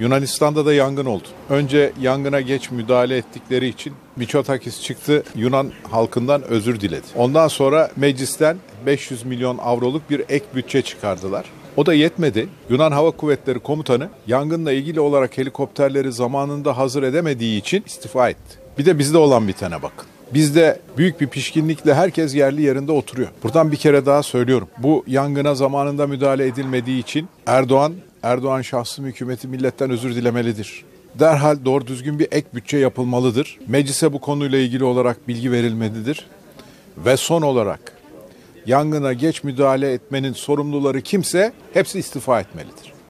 Yunanistan'da da yangın oldu. Önce yangına geç müdahale ettikleri için Miçotakis çıktı Yunan halkından özür diledi. Ondan sonra meclisten 500 milyon avroluk bir ek bütçe çıkardılar. O da yetmedi. Yunan Hava Kuvvetleri Komutanı yangınla ilgili olarak helikopterleri zamanında hazır edemediği için istifa etti. Bir de bizde olan bir tane bakın. Bizde büyük bir pişkinlikle herkes yerli yerinde oturuyor. Buradan bir kere daha söylüyorum. Bu yangına zamanında müdahale edilmediği için Erdoğan, Erdoğan şahsım hükümeti milletten özür dilemelidir. Derhal doğru düzgün bir ek bütçe yapılmalıdır. Meclise bu konuyla ilgili olarak bilgi verilmelidir. Ve son olarak yangına geç müdahale etmenin sorumluları kimse hepsi istifa etmelidir.